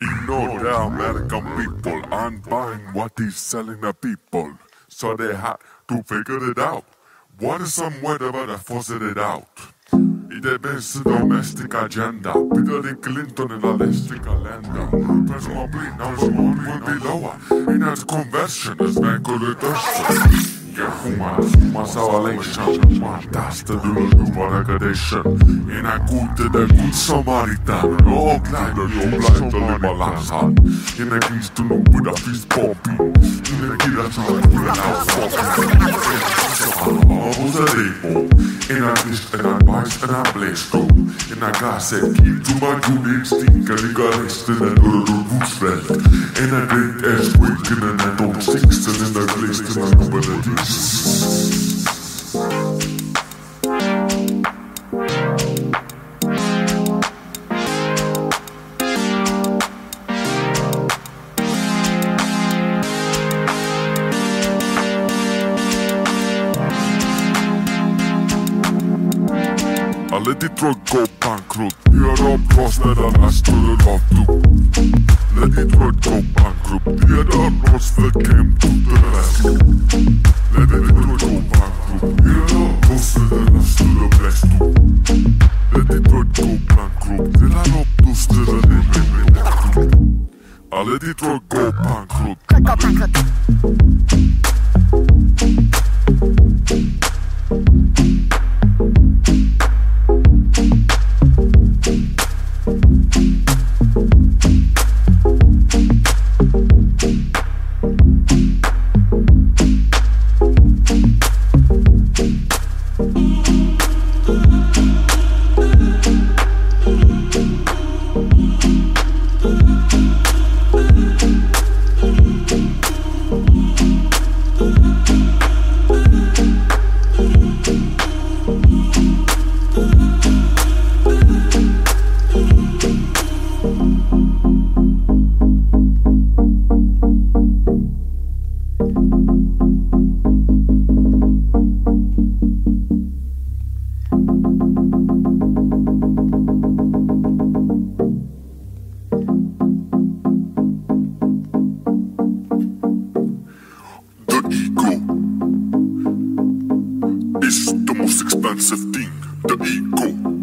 Ignore the American people and buying what he's selling the people. So they had to figure it out. What is some way they better fussing it out? I det bästa domestic agenda Hillary Clinton in electric calendar Presumably now she will be lower In her conversion is manipulation Yeah, human salvation Fantastic little human aggregation In a good to the good Samaritan. Oh, glad that you're blind to live a last hand In a geese to know with a fist pumping In a kid that's not with an out fucking Almost a depot In a dish and a bites and a blaze go In a gas and oh, keep to my good instinct And it got rest in a little Roosevelt In a great earthquake in a net on And in a place in a number of I the bankrupt. Here up lost that I last to the love to. Let the truck go bankrupt. Here up lost that came to the rescue. Let the truck go bankrupt. Here up lost that I last to the blessed to. Let the truck go bankrupt. Here up lost that I didn't make I let Ego is the most expensive thing. The ego.